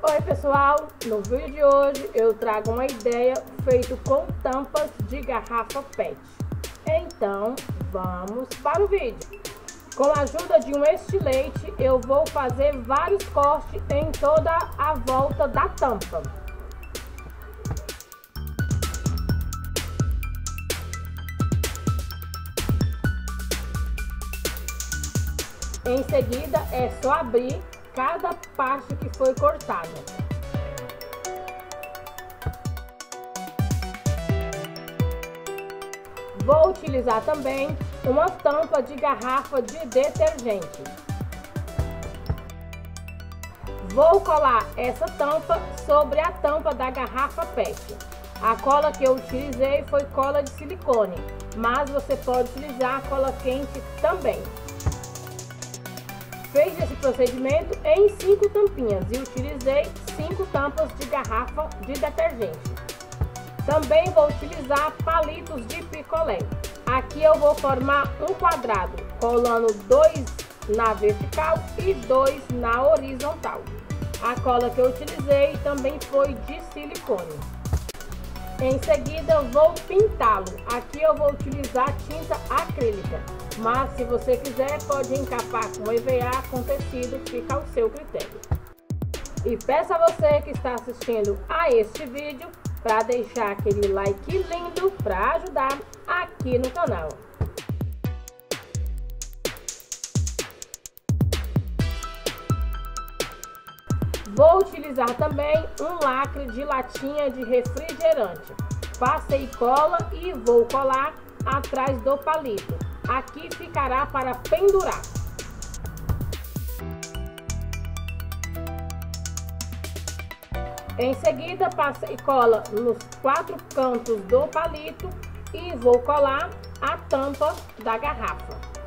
Oi pessoal, no vídeo de hoje eu trago uma ideia feito com tampas de garrafa PET. Então vamos para o vídeo. Com a ajuda de um estilete eu vou fazer vários cortes em toda a volta da tampa. Em seguida é só abrir cada parte que foi cortada. Vou utilizar também uma tampa de garrafa de detergente. Vou colar essa tampa sobre a tampa da garrafa PET. A cola que eu utilizei foi cola de silicone, mas você pode utilizar cola quente também. Fiz esse procedimento em cinco tampinhas e utilizei cinco tampas de garrafa de detergente. Também vou utilizar palitos de picolé. Aqui eu vou formar um quadrado, colando dois na vertical e dois na horizontal. A cola que eu utilizei também foi de silicone. Em seguida vou pintá-lo. Aqui eu vou utilizar tinta acrílica, mas se você quiser pode encapar com EVA com tecido, fica ao seu critério. E peço a você que está assistindo a este vídeo para deixar aquele like lindo para ajudar aqui no canal. Vou utilizar também um lacre de latinha de refrigerante. Passei cola e vou colar atrás do palito. Aqui ficará para pendurar. Em seguida, passei cola nos quatro cantos do palito e vou colar a tampa da garrafa.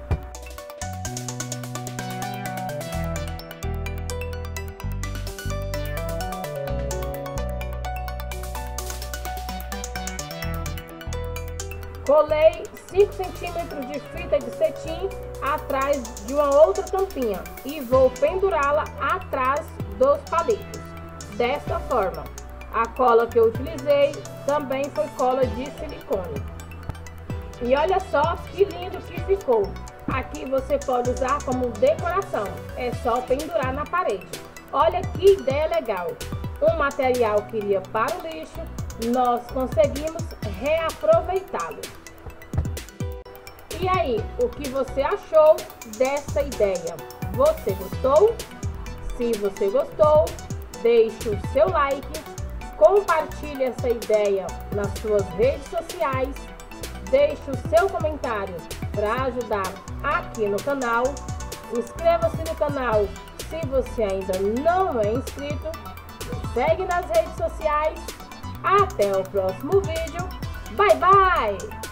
Colei 5 centímetros de fita de cetim atrás de uma outra tampinha e vou pendurá-la atrás dos palitos. Desta forma, a cola que eu utilizei também foi cola de silicone. E olha só que lindo que ficou. Aqui você pode usar como decoração, é só pendurar na parede. Olha que ideia legal! Um material que iria para o lixo, nós conseguimos reaproveitá-lo. E aí, o que você achou dessa ideia? Você gostou? Se você gostou, deixe o seu like, compartilhe essa ideia nas suas redes sociais, deixe o seu comentário para ajudar aqui no canal, inscreva-se no canal se você ainda não é inscrito, segue nas redes sociais. Até o próximo vídeo. Bye, bye!